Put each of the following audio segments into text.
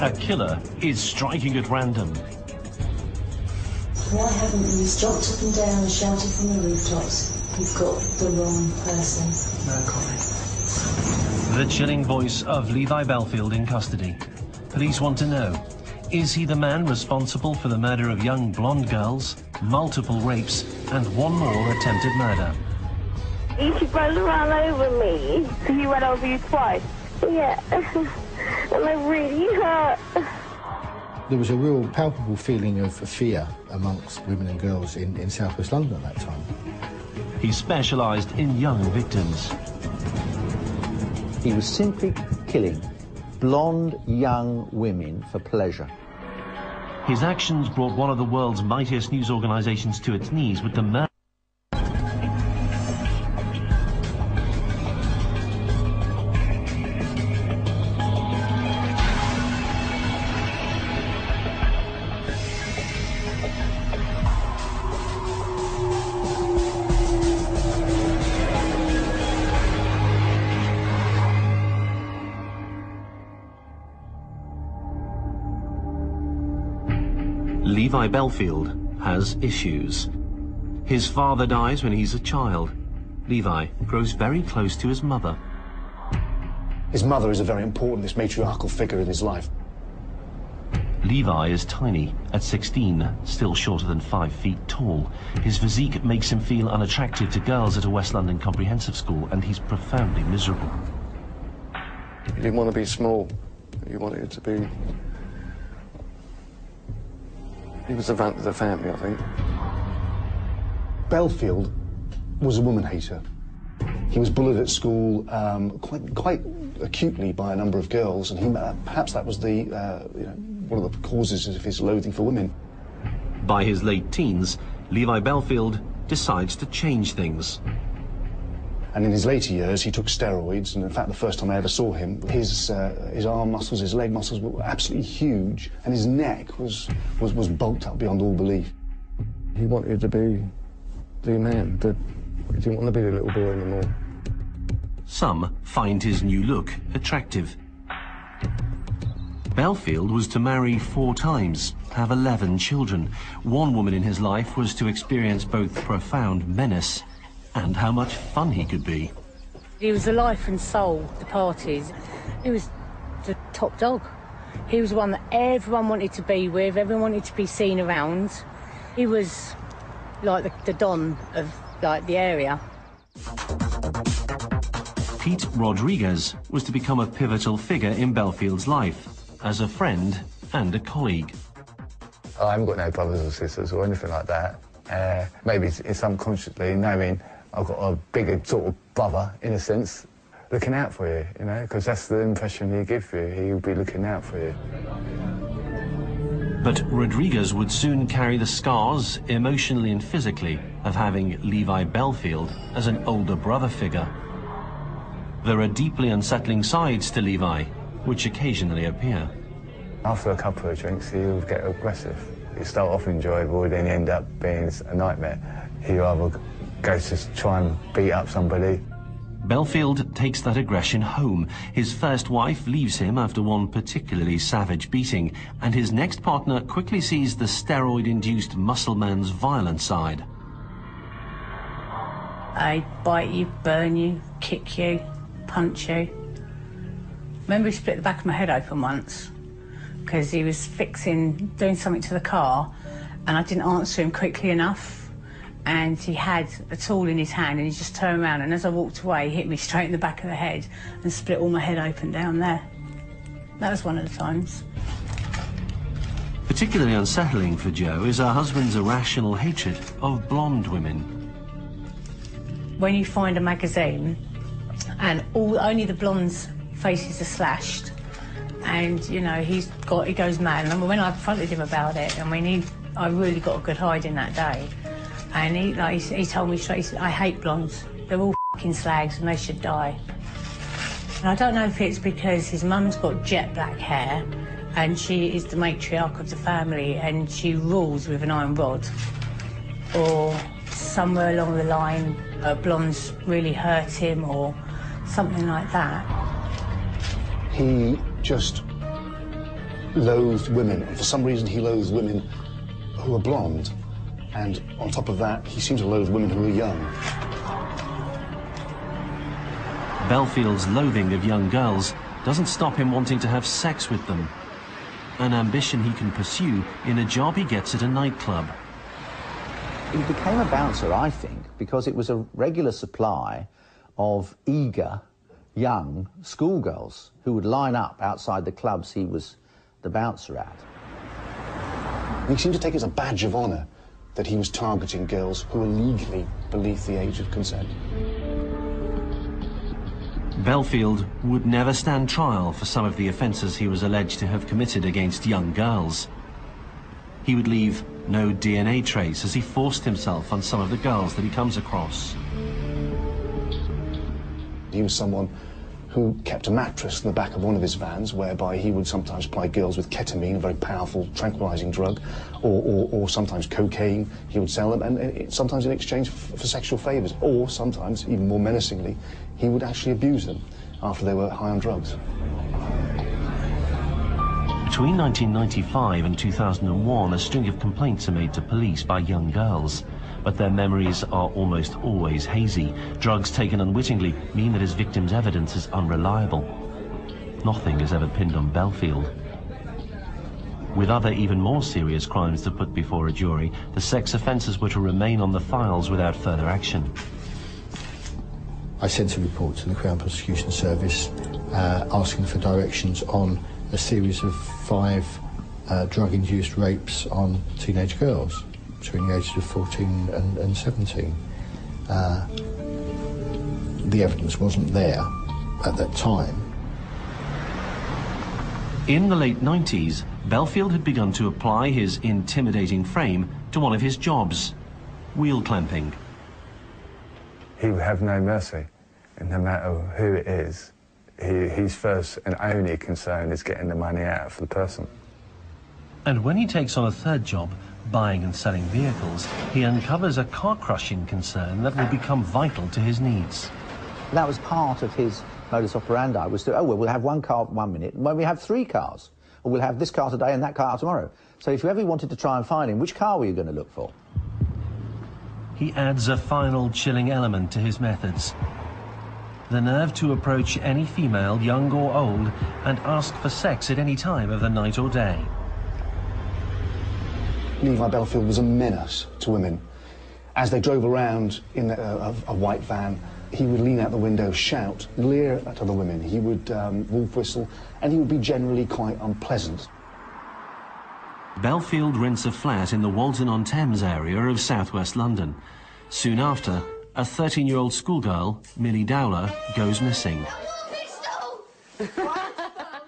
A killer is striking at random. Why haven't you jumped up and down and shouted from the rooftops? You've got the wrong person. No comment. The chilling voice of Levi Bellfield in custody. Police want to know, is he the man responsible for the murder of young blonde girls, multiple rapes, and one more attempted murder? Each brother ran over me. He ran over you twice? Yeah. and I'm really hurt. There was a real palpable feeling of fear amongst women and girls in, in southwest London at that time. He specialised in young victims. He was simply killing blonde young women for pleasure. His actions brought one of the world's mightiest news organisations to its knees with the murder. Levi Bellfield has issues. His father dies when he's a child. Levi grows very close to his mother. His mother is a very important, this matriarchal figure in his life. Levi is tiny, at 16, still shorter than 5 feet tall. His physique makes him feel unattractive to girls at a West London comprehensive school, and he's profoundly miserable. He didn't want to be small. He wanted it to be... He was the vamp of the family, I think. Bellfield was a woman hater. He was bullied at school um, quite, quite acutely by a number of girls, and he, uh, perhaps that was the, uh, you know, one of the causes of his loathing for women. By his late teens, Levi Bellfield decides to change things. And in his later years, he took steroids, and in fact, the first time I ever saw him, his, uh, his arm muscles, his leg muscles were absolutely huge, and his neck was, was, was bulked up beyond all belief. He wanted to be the man, the, he didn't want to be the little boy anymore. Some find his new look attractive. Bellfield was to marry four times, have 11 children. One woman in his life was to experience both profound menace and how much fun he could be. He was the life and soul of the parties. He was the top dog. He was the one that everyone wanted to be with, everyone wanted to be seen around. He was like the, the don of like the area. Pete Rodriguez was to become a pivotal figure in Bellfield's life, as a friend and a colleague. I haven't got no brothers or sisters or anything like that. Uh, maybe it's, it's unconsciously knowing I've got a bigger sort of brother, in a sense, looking out for you, you know, because that's the impression he give you. He'll be looking out for you. But Rodriguez would soon carry the scars, emotionally and physically, of having Levi Bellfield as an older brother figure. There are deeply unsettling sides to Levi, which occasionally appear. After a couple of drinks, he'll get aggressive. You start off enjoyable, then end up being a nightmare. He either goes to try and beat up somebody. Bellfield takes that aggression home. His first wife leaves him after one particularly savage beating, and his next partner quickly sees the steroid-induced muscle man's violent side. I'd bite you, burn you, kick you, punch you. Remember he split the back of my head open once because he was fixing, doing something to the car and I didn't answer him quickly enough and he had a tool in his hand and he just turned around and as I walked away he hit me straight in the back of the head and split all my head open down there. That was one of the times. Particularly unsettling for Jo is her husband's irrational hatred of blonde women. When you find a magazine and all only the blondes' faces are slashed and you know he's got he goes mad and when I confronted him about it I mean he I really got a good hiding that day and he like he, he told me straight I hate blondes they're all fucking slags and they should die and I don't know if it's because his mum's got jet black hair and she is the matriarch of the family and she rules with an iron rod or somewhere along the line blondes really hurt him or something like that He just loathed women. For some reason, he loathed women who are blonde. And on top of that, he seemed to loathe women who were young. Bellfield's loathing of young girls doesn't stop him wanting to have sex with them. An ambition he can pursue in a job he gets at a nightclub. He became a bouncer, I think, because it was a regular supply of eager young schoolgirls who would line up outside the clubs he was the bouncer at. he seemed to take it as a badge of honour that he was targeting girls who were legally beneath the age of consent. Bellfield would never stand trial for some of the offences he was alleged to have committed against young girls. He would leave no DNA trace as he forced himself on some of the girls that he comes across. He was someone who kept a mattress in the back of one of his vans whereby he would sometimes ply girls with ketamine, a very powerful tranquilizing drug, or, or, or sometimes cocaine. He would sell them, and it, sometimes in exchange for, for sexual favors, or sometimes, even more menacingly, he would actually abuse them after they were high on drugs. Between 1995 and 2001, a string of complaints are made to police by young girls but their memories are almost always hazy. Drugs taken unwittingly mean that his victim's evidence is unreliable. Nothing is ever pinned on Bellfield. With other even more serious crimes to put before a jury, the sex offences were to remain on the files without further action. I sent a report to the Crown Prosecution Service uh, asking for directions on a series of five uh, drug-induced rapes on teenage girls between the ages of 14 and, and 17. Uh, the evidence wasn't there at that time. In the late 90s, Bellfield had begun to apply his intimidating frame to one of his jobs, wheel clamping. He would have no mercy, and no matter who it is, he, his first and only concern is getting the money out of the person. And when he takes on a third job, buying and selling vehicles, he uncovers a car-crushing concern that will become vital to his needs. That was part of his modus operandi, was to, oh, well, we'll have one car one minute, and when we have three cars, or we'll have this car today and that car tomorrow. So if you ever wanted to try and find him, which car were you going to look for? He adds a final chilling element to his methods. The nerve to approach any female, young or old, and ask for sex at any time of the night or day. Levi Bellfield was a menace to women. As they drove around in a, a, a white van, he would lean out the window, shout, leer at other women. He would um, wolf whistle, and he would be generally quite unpleasant. Bellfield rents a flat in the Walton-on-Thames area of southwest London. Soon after, a 13-year-old schoolgirl, Millie Dowler, goes missing.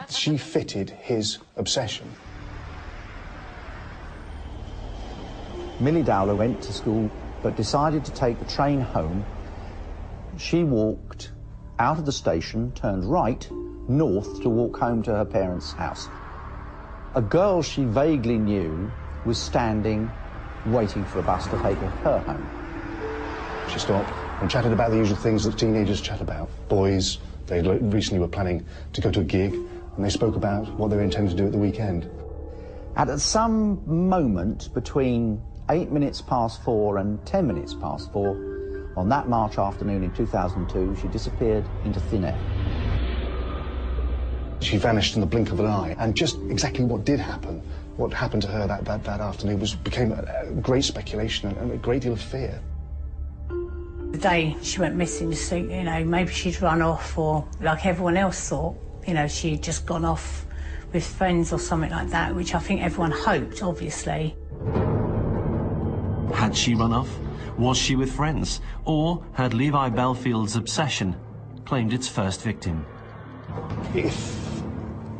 she fitted his obsession. Millie Dowler went to school but decided to take the train home. She walked out of the station, turned right, north to walk home to her parents' house. A girl she vaguely knew was standing, waiting for a bus to take her home. She stopped and chatted about the usual things that teenagers chat about. Boys, they recently were planning to go to a gig, and they spoke about what they were intending to do at the weekend. At some moment between eight minutes past four and ten minutes past four on that March afternoon in 2002, she disappeared into thin air. She vanished in the blink of an eye, and just exactly what did happen, what happened to her that, that, that afternoon, was became a, a great speculation and a great deal of fear. The day she went missing, just think, you know, maybe she'd run off, or like everyone else thought, you know, she'd just gone off with friends or something like that, which I think everyone hoped, obviously. Had she run off? Was she with friends? Or had Levi Bellfield's obsession claimed its first victim? If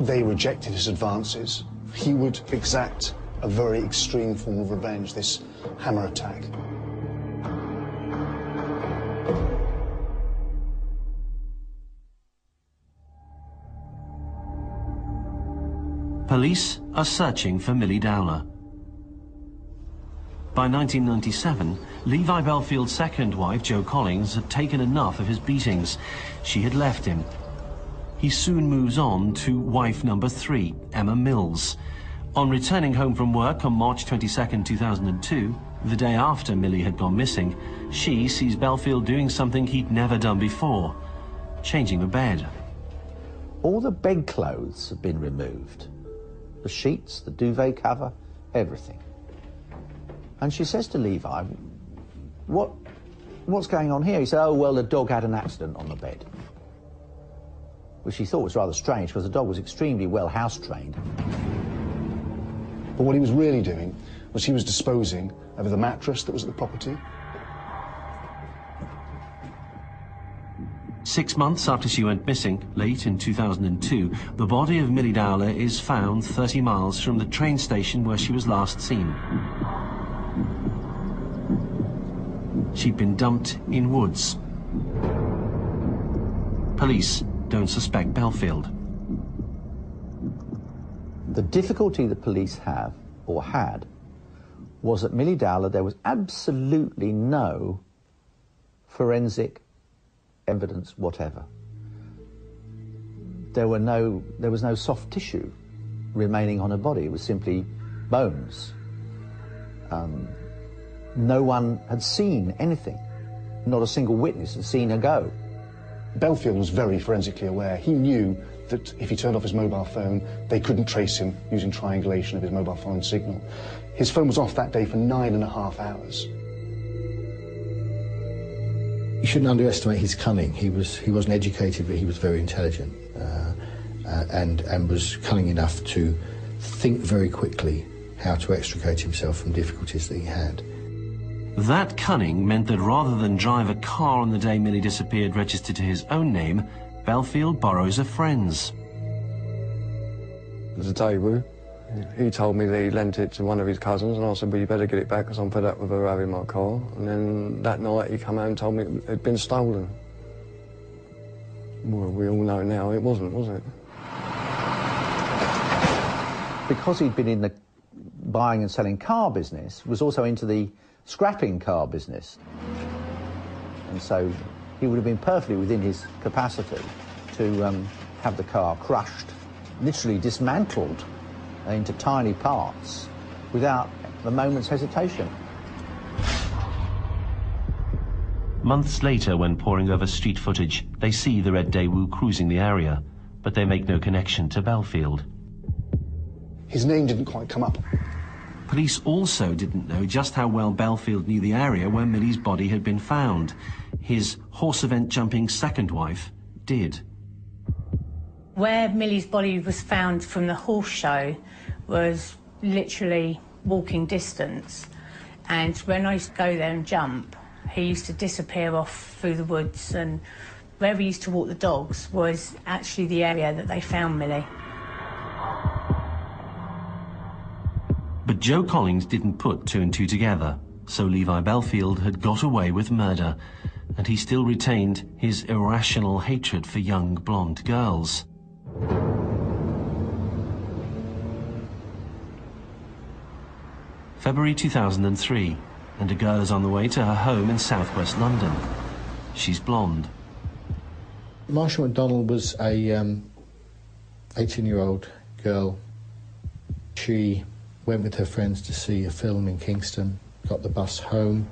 they rejected his advances, he would exact a very extreme form of revenge, this hammer attack. Police are searching for Millie Dowler. By 1997, Levi Bellfield's second wife, Jo Collings, had taken enough of his beatings. She had left him. He soon moves on to wife number three, Emma Mills. On returning home from work on March 22, 2002, the day after Millie had gone missing, she sees Bellfield doing something he'd never done before, changing the bed. All the bedclothes have been removed. The sheets, the duvet cover, everything. And she says to Levi, what, what's going on here? He said, oh, well, the dog had an accident on the bed. Which he thought was rather strange because the dog was extremely well house trained. But what he was really doing was he was disposing of the mattress that was at the property. Six months after she went missing, late in 2002, the body of Millie Dowler is found 30 miles from the train station where she was last seen. She'd been dumped in woods. Police don't suspect Bellfield. The difficulty the police have, or had, was that Millie Dowler, there was absolutely no forensic evidence whatever. There were no, there was no soft tissue remaining on her body. It was simply bones. Um, no one had seen anything. Not a single witness had seen her go. Bellfield was very forensically aware. He knew that if he turned off his mobile phone, they couldn't trace him using triangulation of his mobile phone signal. His phone was off that day for nine and a half hours. You shouldn't underestimate his cunning. He was he wasn't educated, but he was very intelligent, uh, uh, and and was cunning enough to think very quickly how to extricate himself from difficulties that he had. That cunning meant that rather than drive a car on the day Millie disappeared registered to his own name, Bellfield borrows a friend's. It was a Daewoo. He told me that he lent it to one of his cousins, and I said, well, you better get it back because I'm fed up with her having my car. And then that night he came home and told me it had been stolen. Well, we all know now it wasn't, was it? Because he'd been in the buying and selling car business, was also into the scrapping car business. And so he would have been perfectly within his capacity to um, have the car crushed, literally dismantled into tiny parts without a moment's hesitation. Months later, when poring over street footage, they see the red Daewoo cruising the area, but they make no connection to Bellfield. His name didn't quite come up. Police also didn't know just how well Bellfield knew the area where Millie's body had been found. His horse event jumping second wife did. Where Millie's body was found from the horse show was literally walking distance. And when I used to go there and jump, he used to disappear off through the woods and where we used to walk the dogs was actually the area that they found Millie. But Jo Collings didn't put two and two together, so Levi Bellfield had got away with murder, and he still retained his irrational hatred for young blonde girls. February 2003, and a girl is on the way to her home in southwest London. She's blonde. Marsha McDonnell was a 18-year-old um, girl. She went with her friends to see a film in Kingston, got the bus home.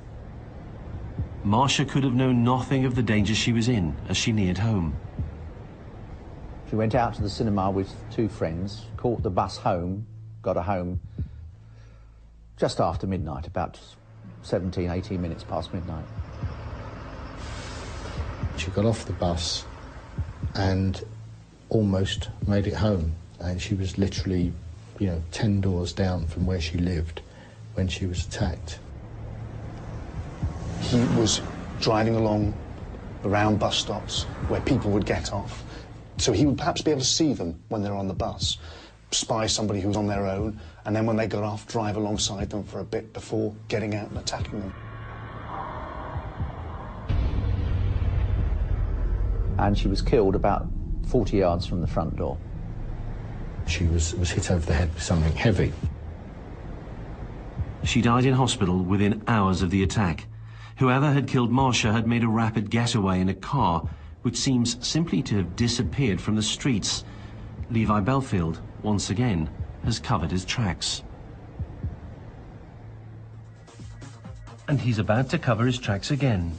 Marsha could have known nothing of the danger she was in as she neared home. She went out to the cinema with two friends, caught the bus home, got her home just after midnight, about 17, 18 minutes past midnight. She got off the bus and almost made it home. And she was literally you know, 10 doors down from where she lived when she was attacked. He was driving along around bus stops where people would get off. So he would perhaps be able to see them when they're on the bus, spy somebody who's on their own, and then when they got off, drive alongside them for a bit before getting out and attacking them. And she was killed about 40 yards from the front door. She was, was hit over the head with something heavy. She died in hospital within hours of the attack. Whoever had killed Marsha had made a rapid getaway in a car, which seems simply to have disappeared from the streets. Levi Bellfield, once again, has covered his tracks. And he's about to cover his tracks again.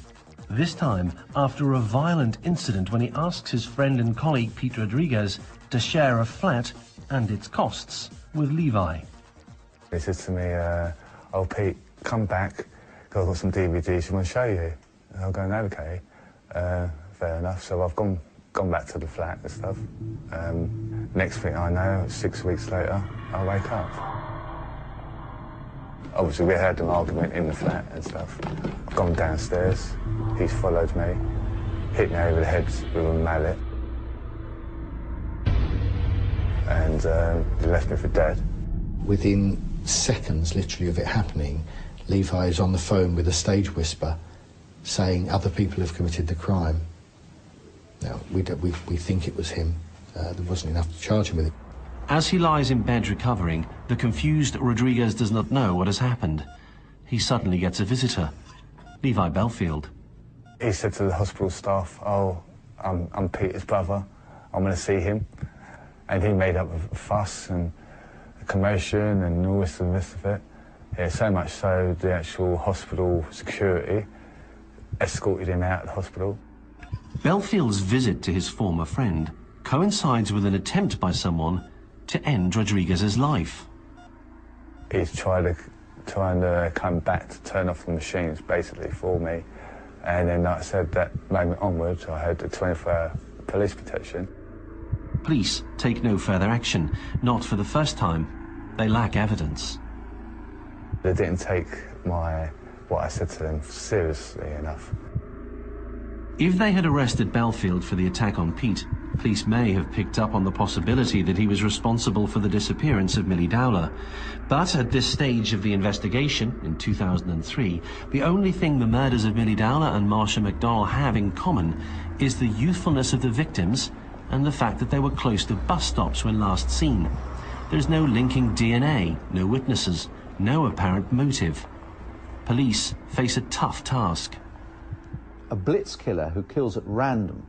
This time after a violent incident when he asks his friend and colleague Pete Rodriguez to share a flat and its costs with Levi. He says to me, uh, oh Pete, come back, I've got some DVDs I want to show you. And I'm going, okay, uh, fair enough. So I've gone gone back to the flat and stuff. Um, next thing I know, six weeks later, I wake up. Obviously, we had an argument in the flat and stuff. I've gone downstairs, he's followed me, hit me over the head with a mallet, and uh, he left me for dead. Within seconds, literally, of it happening, Levi is on the phone with a stage whisper saying other people have committed the crime. Now, we, do, we, we think it was him. Uh, there wasn't enough to charge him with it. As he lies in bed recovering, the confused Rodriguez does not know what has happened. He suddenly gets a visitor, Levi Bellfield. He said to the hospital staff, oh, I'm, I'm Peter's brother, I'm going to see him. And he made up a fuss and a commotion and all this and this of it. Yeah, so much so the actual hospital security escorted him out of the hospital. Bellfield's visit to his former friend coincides with an attempt by someone to end Rodriguez's life. He's tried to, trying to come back to turn off the machines, basically, for me. And then, like I said, that moment onwards, I had the 24-hour police protection. Police take no further action, not for the first time. They lack evidence. They didn't take my, what I said to them seriously enough. If they had arrested Bellfield for the attack on Pete, police may have picked up on the possibility that he was responsible for the disappearance of Millie Dowler. But at this stage of the investigation, in 2003, the only thing the murders of Millie Dowler and Marsha McDonnell have in common is the youthfulness of the victims and the fact that they were close to bus stops when last seen. There's no linking DNA, no witnesses, no apparent motive. Police face a tough task. A blitz killer who kills at random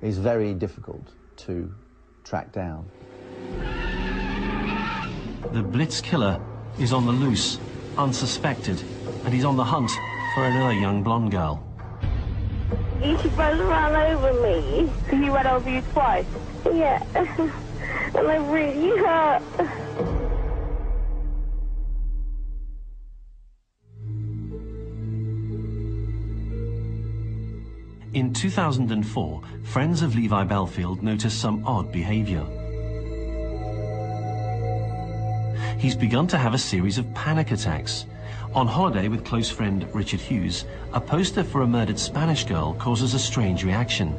is very difficult to track down. The Blitz killer is on the loose, unsuspected, and he's on the hunt for another young blonde girl. You should run over me. He ran over you twice. Yeah. and I really hurt. In 2004, friends of Levi Bellfield noticed some odd behavior. He's begun to have a series of panic attacks. On holiday with close friend Richard Hughes, a poster for a murdered Spanish girl causes a strange reaction.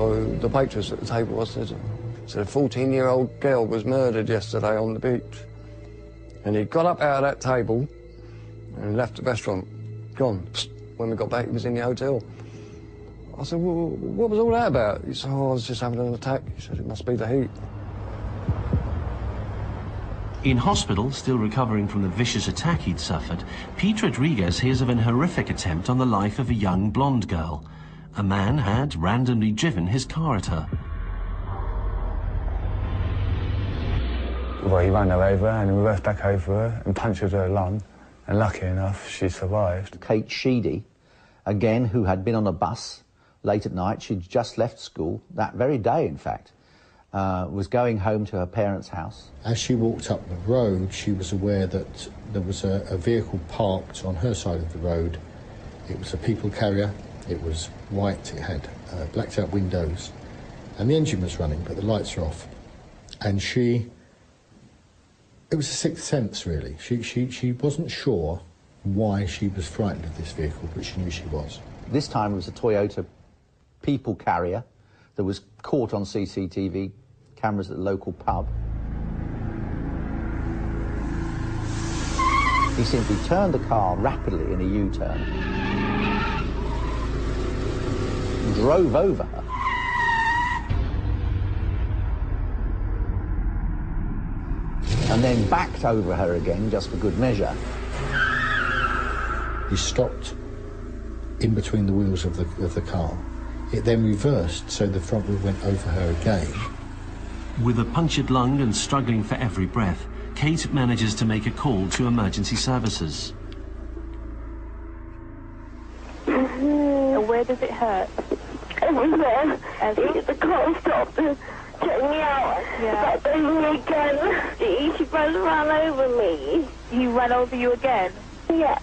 Oh, the waitress at the table was said, a 14-year-old girl was murdered yesterday on the beach. And he got up out of that table and left the restaurant, gone. When we got back, he was in the hotel. I said, well, what was all that about? He said, oh, I was just having an attack. He said, it must be the heat. In hospital, still recovering from the vicious attack he'd suffered, Pete Rodriguez hears of an horrific attempt on the life of a young blonde girl. A man had randomly driven his car at her. Well, he ran her over and we reversed back over her and punctured her lung. And lucky enough, she survived. Kate Sheedy, again, who had been on a bus late at night, she'd just left school, that very day, in fact, uh, was going home to her parents' house. As she walked up the road, she was aware that there was a, a vehicle parked on her side of the road. It was a people carrier. It was white. It had uh, blacked out windows. And the engine was running, but the lights were off. And she it was a sixth sense, really. She, she, she wasn't sure why she was frightened of this vehicle, but she knew she was. This time it was a Toyota people carrier that was caught on CCTV cameras at the local pub. He simply turned the car rapidly in a U-turn, drove over her, and then backed over her again just for good measure. He stopped in between the wheels of the, of the car. It then reversed, so the front wheel went over her again. With a punctured lung and struggling for every breath, Kate manages to make a call to emergency services. Where does it hurt? Everywhere. Everywhere. The car stopped and took me out. Yeah. But then me again. She ran, ran over me. He ran over you again? Yeah.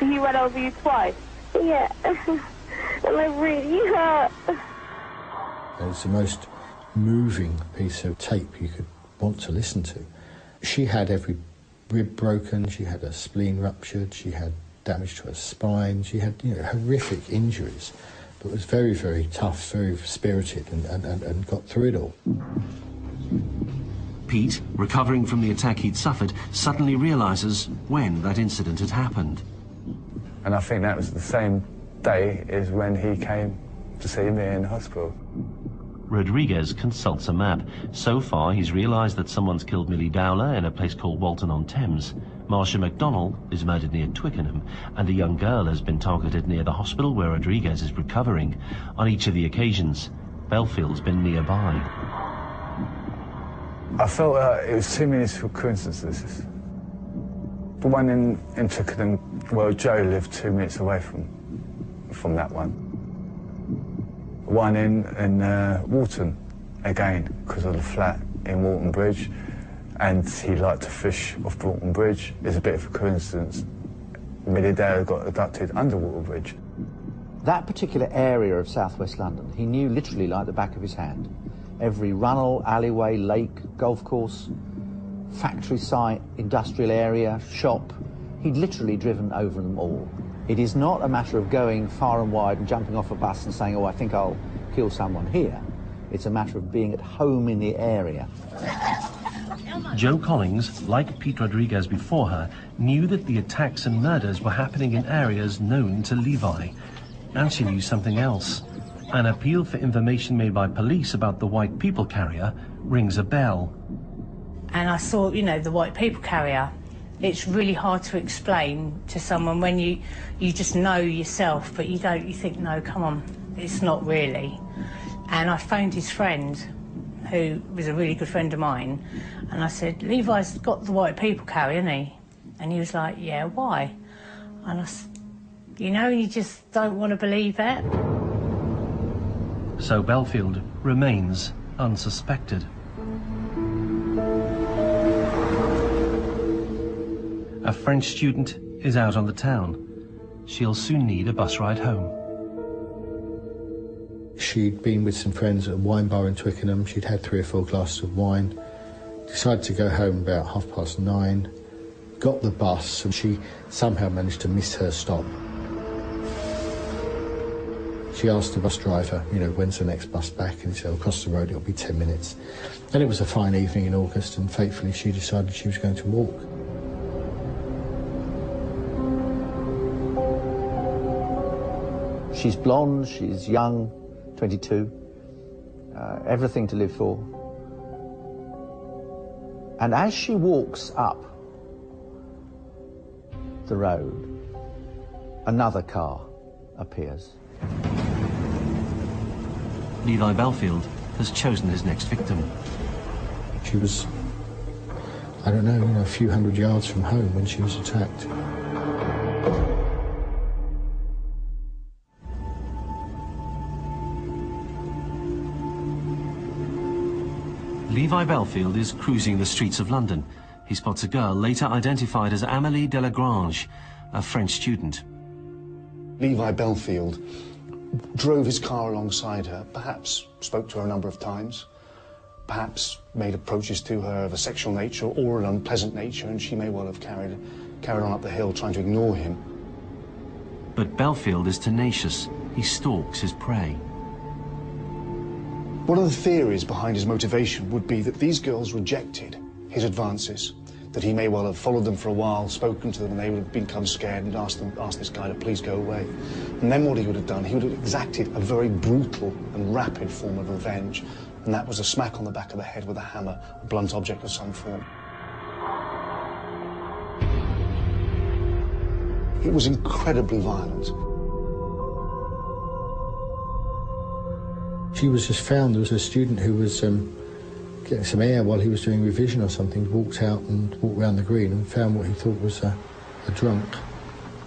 He ran over you twice? Yeah. And I really hurt. It's the most moving piece of tape you could want to listen to. She had every rib broken, she had her spleen ruptured, she had damage to her spine, she had you know, horrific injuries, but was very, very tough, very spirited, and, and, and, and got through it all. Pete, recovering from the attack he'd suffered, suddenly realizes when that incident had happened. And I think that was the same day as when he came to see me in hospital. Rodriguez consults a map. So far, he's realized that someone's killed Millie Dowler in a place called Walton-on-Thames. Marsha McDonnell is murdered near Twickenham, and a young girl has been targeted near the hospital where Rodriguez is recovering. On each of the occasions, Bellfield's been nearby. I felt uh, it was too many coincidences. The one in, in Twickenham, well, Jo lived two minutes away from, from that one. One in, in uh, Walton, again, because of the flat in Walton Bridge, and he liked to fish off Walton Bridge. It's a bit of a coincidence. Millie Dale got abducted under Walton Bridge. That particular area of southwest London, he knew literally like the back of his hand. Every runnel, alleyway, lake, golf course, factory site, industrial area, shop, he'd literally driven over them all. It is not a matter of going far and wide and jumping off a bus and saying, oh, I think I'll kill someone here. It's a matter of being at home in the area. Jo Collings, like Pete Rodriguez before her, knew that the attacks and murders were happening in areas known to Levi. And she knew something else. An appeal for information made by police about the white people carrier rings a bell. And I saw, you know, the white people carrier. It's really hard to explain to someone when you, you just know yourself, but you don't, you think, no, come on, it's not really. And I phoned his friend, who was a really good friend of mine, and I said, Levi's got the white people carrier, hasn't he? And he was like, yeah, why? And I you know, you just don't want to believe it. So Bellfield remains unsuspected. A French student is out on the town. She'll soon need a bus ride home. She'd been with some friends at a wine bar in Twickenham. She'd had three or four glasses of wine. Decided to go home about half past nine. Got the bus, and she somehow managed to miss her stop. She asked the bus driver, you know, when's the next bus back? And he said, across the road, it'll be 10 minutes. And it was a fine evening in August, and faithfully, she decided she was going to walk. She's blonde, she's young, 22, uh, everything to live for. And as she walks up the road, another car appears. Levi Bellfield has chosen his next victim. She was, I don't know, know, a few hundred yards from home when she was attacked. Levi Bellfield is cruising the streets of London. He spots a girl later identified as Amélie Delagrange, a French student. Levi Bellfield drove his car alongside her, perhaps spoke to her a number of times, perhaps made approaches to her of a sexual nature or an unpleasant nature, and she may well have carried, carried on up the hill trying to ignore him. But Bellfield is tenacious. He stalks his prey. One of the theories behind his motivation would be that these girls rejected his advances, that he may well have followed them for a while, spoken to them, and they would have become scared and asked, them, asked this guy to please go away. And then what he would have done, he would have exacted a very brutal and rapid form of revenge, and that was a smack on the back of the head with a hammer, a blunt object of some form. It was incredibly violent. She was just found. There was a student who was um, getting some air while he was doing revision or something, walked out and walked around the green and found what he thought was a, a drunk,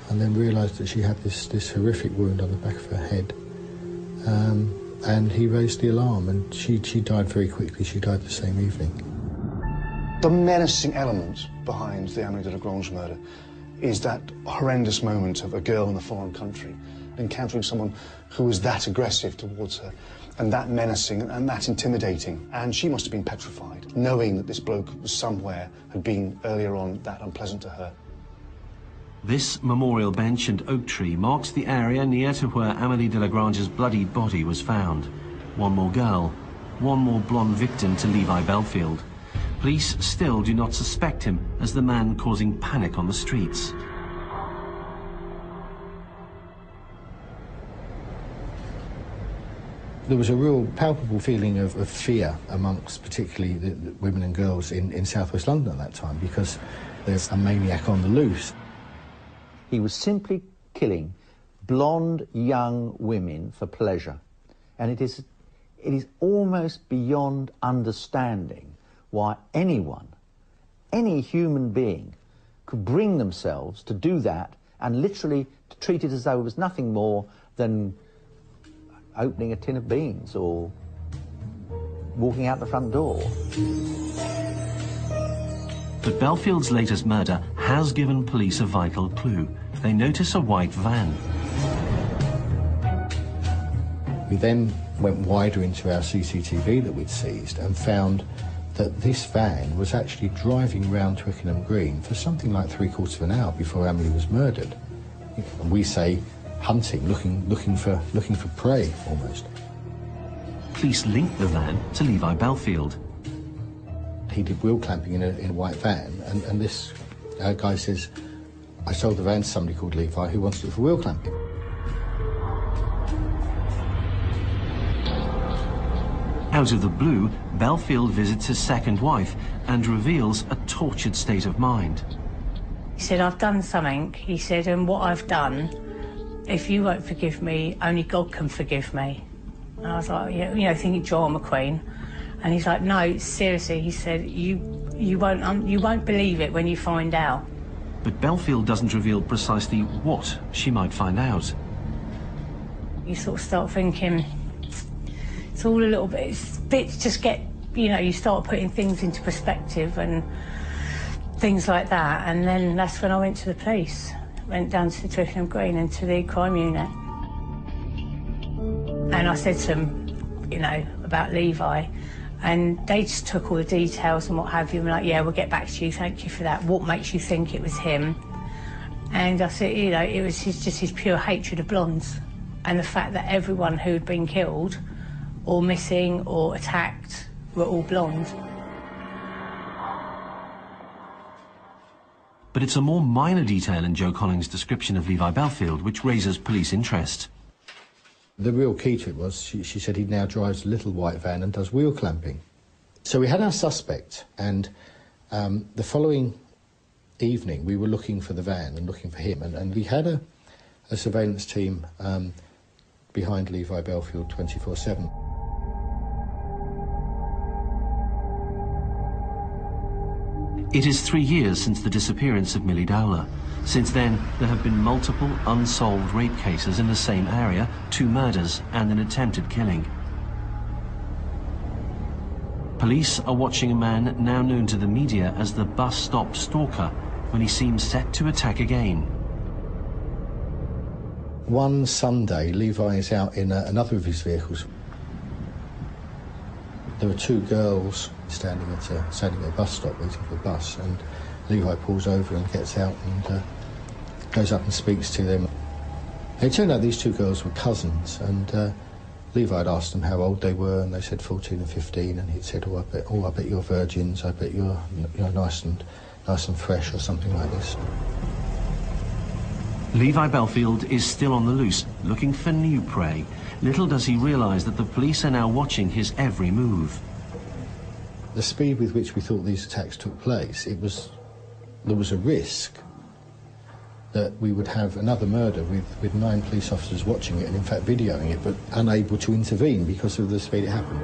and then realised that she had this, this horrific wound on the back of her head. Um, and he raised the alarm, and she, she died very quickly. She died the same evening. The menacing element behind the Amélie Delagrange murder is that horrendous moment of a girl in a foreign country encountering someone who was that aggressive towards her and that menacing and that intimidating. And she must have been petrified, knowing that this bloke was somewhere, had been earlier on that unpleasant to her. This memorial bench and oak tree marks the area near to where Amélie Delagrange's bloodied body was found. One more girl, one more blonde victim to Levi Bellfield. Police still do not suspect him as the man causing panic on the streets. There was a real palpable feeling of, of fear amongst particularly the, the women and girls in, in southwest London at that time because there's a maniac on the loose. He was simply killing blonde young women for pleasure. And it is, it is almost beyond understanding why anyone, any human being, could bring themselves to do that and literally to treat it as though it was nothing more than opening a tin of beans or walking out the front door. But Bellfield's latest murder has given police a vital clue. They notice a white van. We then went wider into our CCTV that we'd seized and found that this van was actually driving round Twickenham Green for something like three quarters of an hour before Emily was murdered. And we say hunting, looking, looking, for, looking for prey, almost. Police linked the van to Levi Bellfield. He did wheel clamping in a, in a white van, and, and this uh, guy says, I sold the van to somebody called Levi who wants it for wheel clamping. Out of the blue, Bellfield visits his second wife and reveals a tortured state of mind. He said, I've done something. He said, and what I've done if you won't forgive me, only God can forgive me. And I was like, yeah, you know, thinking John McQueen. And he's like, no, seriously. He said, you, you won't, um, you won't believe it when you find out. But Bellfield doesn't reveal precisely what she might find out. You sort of start thinking, it's all a little bit, it's bits just get, you know, you start putting things into perspective and things like that. And then that's when I went to the police went down to Twickenham Green and to the crime unit. And I said to them, you know, about Levi, and they just took all the details and what have you, and like, yeah, we'll get back to you, thank you for that. What makes you think it was him? And I said, you know, it was his, just his pure hatred of blondes and the fact that everyone who'd been killed or missing or attacked were all blonde. But it's a more minor detail in Jo Collings' description of Levi Bellfield which raises police interest. The real key to it was she, she said he now drives a little white van and does wheel clamping. So we had our suspect, and um, the following evening we were looking for the van and looking for him, and, and we had a, a surveillance team um, behind Levi Bellfield 24 7. It is three years since the disappearance of Millie Dowler. Since then, there have been multiple unsolved rape cases in the same area, two murders and an attempted killing. Police are watching a man now known to the media as the bus stop stalker when he seems set to attack again. One Sunday, Levi is out in a, another of his vehicles. There are two girls standing at a, standing at a bus stop waiting for a bus, and Levi pulls over and gets out and uh, goes up and speaks to them. It turned out these two girls were cousins, and uh, Levi had asked them how old they were, and they said 14 and 15, and he'd said, "Oh, I bet, oh, I bet you're virgins. I bet you're, you're nice and nice and fresh, or something like this." Levi Bellfield is still on the loose, looking for new prey. Little does he realise that the police are now watching his every move the speed with which we thought these attacks took place, it was there was a risk that we would have another murder with, with nine police officers watching it and in fact videoing it but unable to intervene because of the speed it happened.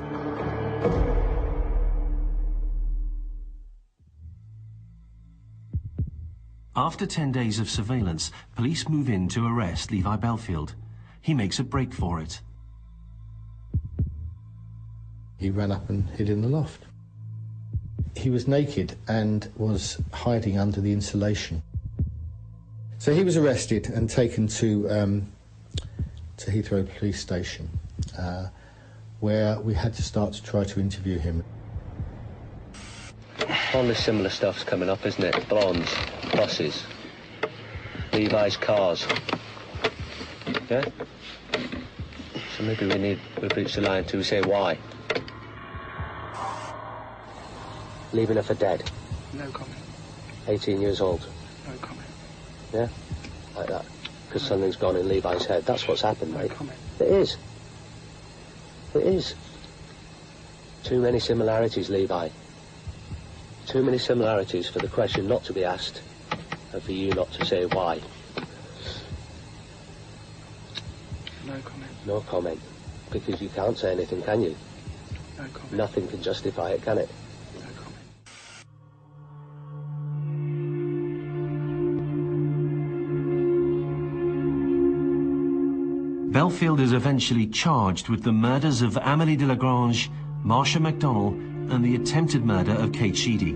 After 10 days of surveillance, police move in to arrest Levi Bellfield. He makes a break for it. He ran up and hid in the loft. He was naked and was hiding under the insulation. So he was arrested and taken to um, to Heathrow Police Station, uh, where we had to start to try to interview him. All this similar stuff's coming up, isn't it? Blondes, buses, Levi's cars. Yeah? So maybe we need, we've reached the line to say why. Leaving her for dead. No comment. 18 years old. No comment. Yeah? Like that. Because something's gone in Levi's head. That's what's happened, mate. It is. It is. Too many similarities, Levi. Too many similarities for the question not to be asked and for you not to say why. No comment. No comment. Because you can't say anything, can you? No comment. Nothing can justify it, can it? Bellfield is eventually charged with the murders of Amélie Delagrange, Marsha McDonnell, and the attempted murder of Kate Sheedy.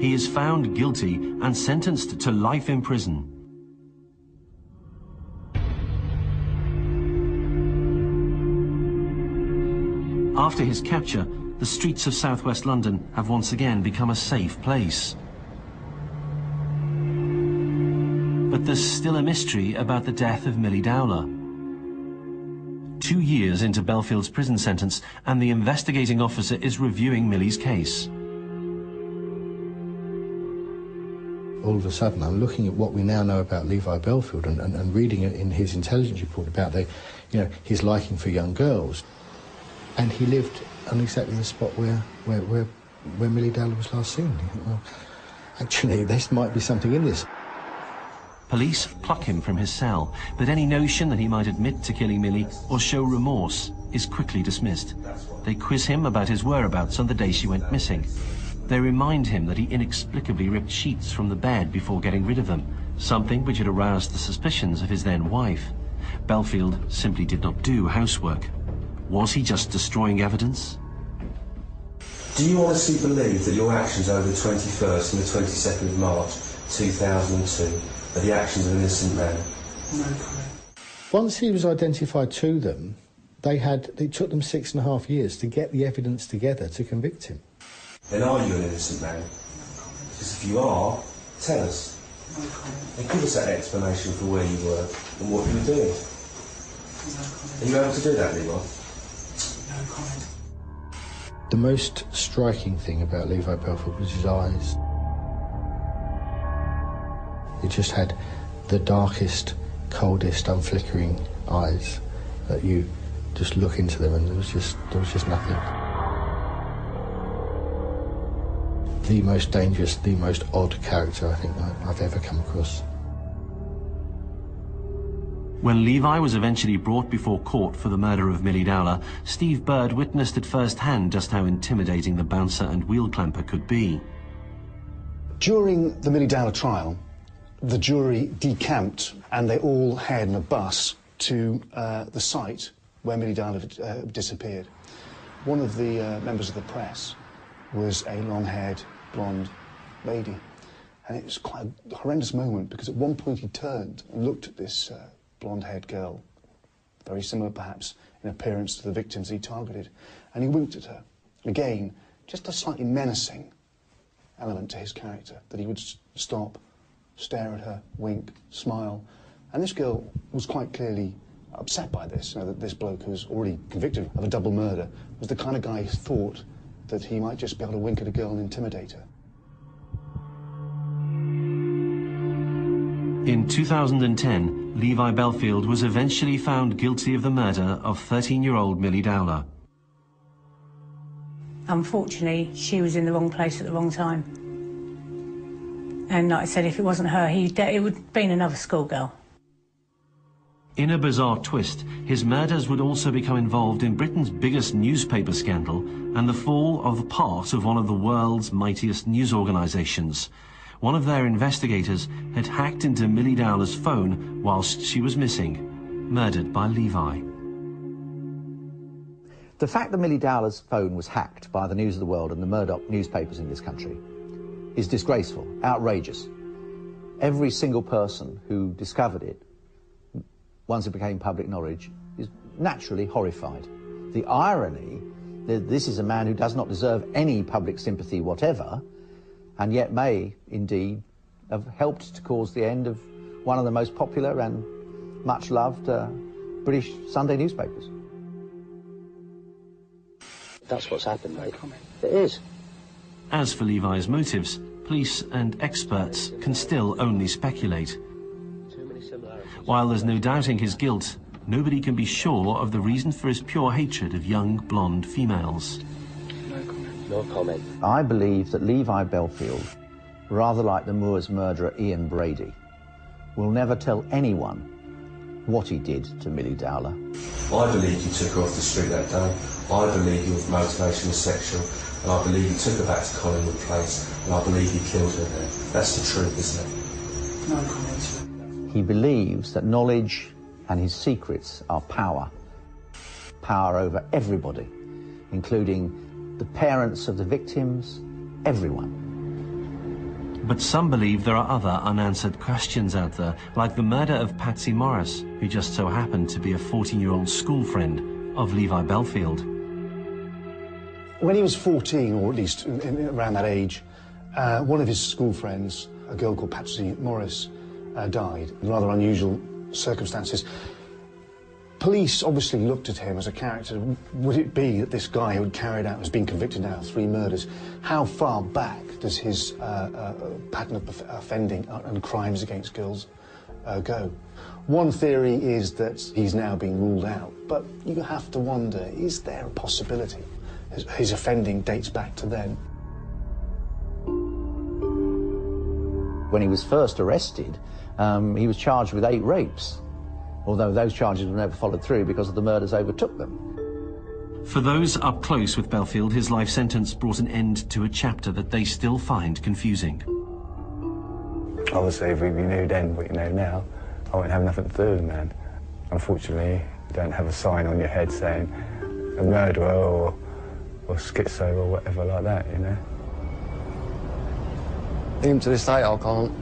He is found guilty and sentenced to life in prison. After his capture, the streets of southwest London have once again become a safe place. But there's still a mystery about the death of Milly Dowler. Two years into Bellfield's prison sentence, and the investigating officer is reviewing Milly's case. all of a sudden I'm looking at what we now know about Levi Bellfield and, and, and reading it in his intelligence report about the, you know, his liking for young girls. And he lived on exactly the spot where, where, where, where Milly Dowler was last seen. Well, actually, there might be something in this. Police pluck him from his cell, but any notion that he might admit to killing Milly or show remorse is quickly dismissed. They quiz him about his whereabouts on the day she went missing. They remind him that he inexplicably ripped sheets from the bed before getting rid of them, something which had aroused the suspicions of his then wife. Bellfield simply did not do housework. Was he just destroying evidence? Do you honestly believe that your actions over the 21st and the 22nd of March 2002 are the actions of an innocent man? No comment. Once he was identified to them, they had, it took them six and a half years to get the evidence together to convict him. Then are you an innocent man? Because if you are, tell us. And give us that explanation for where you were and what you were doing. Are you able to do that, Levi? No comment. The most striking thing about Levi Bellfield was his eyes. He just had the darkest, coldest, unflickering eyes that you just look into them and there was just there was just nothing. The most dangerous, the most odd character I think I- I've ever come across. When Levi was eventually brought before court for the murder of Milly Dowler, Steve Bird witnessed at first hand just how intimidating the bouncer and wheel clamper could be. During the Milly Dowler trial, the jury decamped and they all head in a bus to uh, the site where Milly Dowler uh, disappeared. One of the uh, members of the press was a long-haired, blonde lady. And it was quite a horrendous moment because at one point he turned and looked at this uh, blonde-haired girl, very similar perhaps in appearance to the victims he targeted, and he winked at her. Again, just a slightly menacing element to his character, that he would stop, stare at her, wink, smile. And this girl was quite clearly upset by this, you know, that this bloke who's already convicted of a double murder was the kind of guy who thought that he might just be able to wink at a girl and intimidate her. In 2010, Levi Bellfield was eventually found guilty of the murder of 13-year-old Milly Dowler. Unfortunately, she was in the wrong place at the wrong time. And like I said, if it wasn't her, he it would have been another schoolgirl. In a bizarre twist, his murders would also become involved in Britain's biggest newspaper scandal and the fall of part of one of the world's mightiest news organisations. One of their investigators had hacked into Milly Dowler's phone whilst she was missing, murdered by Levi. The fact that Milly Dowler's phone was hacked by the News of the World and the Murdoch newspapers in this country is disgraceful, outrageous. Every single person who discovered it once it became public knowledge, is naturally horrified. The irony that this is a man who does not deserve any public sympathy whatever, and yet may indeed have helped to cause the end of one of the most popular and much loved uh, British Sunday newspapers. That's what's happened, mate. It is. As for Levi's motives, police and experts can still only speculate. While there's no doubting his guilt, nobody can be sure of the reason for his pure hatred of young blonde females. No comment. No comment. I believe that Levi Bellfield, rather like the Moors murderer Ian Brady, will never tell anyone what he did to Milly Dowler. I believe you took her off the street that day. I believe your motivation was sexual. And I believe he took her back to Collingwood Place. And I believe he killed her there. That's the truth, isn't it? No comment. He believes that knowledge and his secrets are power. Power over everybody, including the parents of the victims, everyone. But some believe there are other unanswered questions out there, like the murder of Patsy Morris, who just so happened to be a 14-year-old school friend of Levi Bellfield. When he was 14, or at least in, in, around that age, uh, one of his school friends, a girl called Patsy Morris, uh, died in rather unusual circumstances. Police obviously looked at him as a character. Would it be that this guy who had carried out, has been convicted now of three murders, how far back does his uh, uh, pattern of offending and crimes against girls uh, go? One theory is that he's now being ruled out, but you have to wonder, is there a possibility his, his offending dates back to then? When he was first arrested, um, he was charged with eight rapes, although those charges were never followed through because of the murders overtook them. For those up close with Bellfield, his life sentence brought an end to a chapter that they still find confusing. Obviously, if we knew then what you know now, I wouldn't have nothing to do with the man. Unfortunately, you don't have a sign on your head saying a murderer or, or schizo or whatever like that, you know? Even to this day, I can't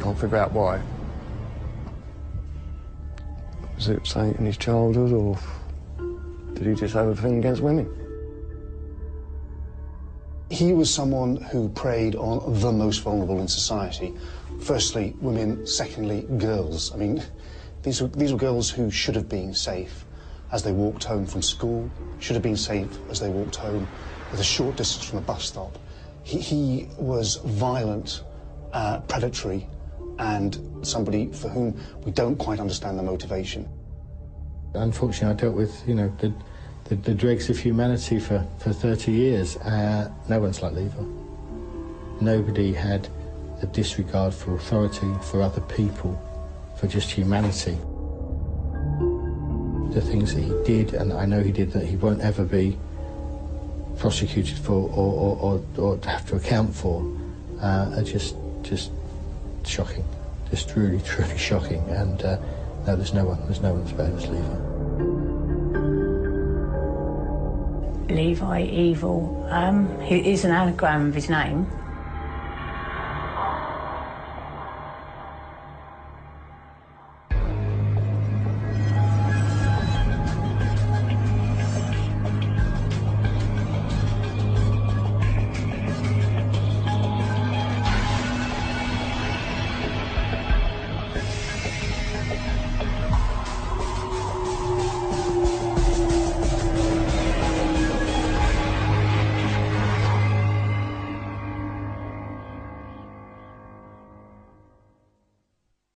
can't figure out why. Was it something in his childhood, or did he just have a thing against women? He was someone who preyed on the most vulnerable in society. Firstly, women. Secondly, girls. I mean, these were, these were girls who should have been safe as they walked home from school, should have been safe as they walked home with a short distance from a bus stop. He, he was violent, uh, predatory, and somebody for whom we don't quite understand the motivation. Unfortunately, I dealt with, you know, the, the, the dregs of humanity for, for 30 years. Uh, no one's like Levi. Nobody had the disregard for authority, for other people, for just humanity. The things that he did, and I know he did, that he won't ever be prosecuted for or, or, or, or have to account for, uh, are just, just shocking, just truly, truly shocking. And uh, no, there's no one, there's no one as bad as Levi. Levi Evil um, is an anagram of his name.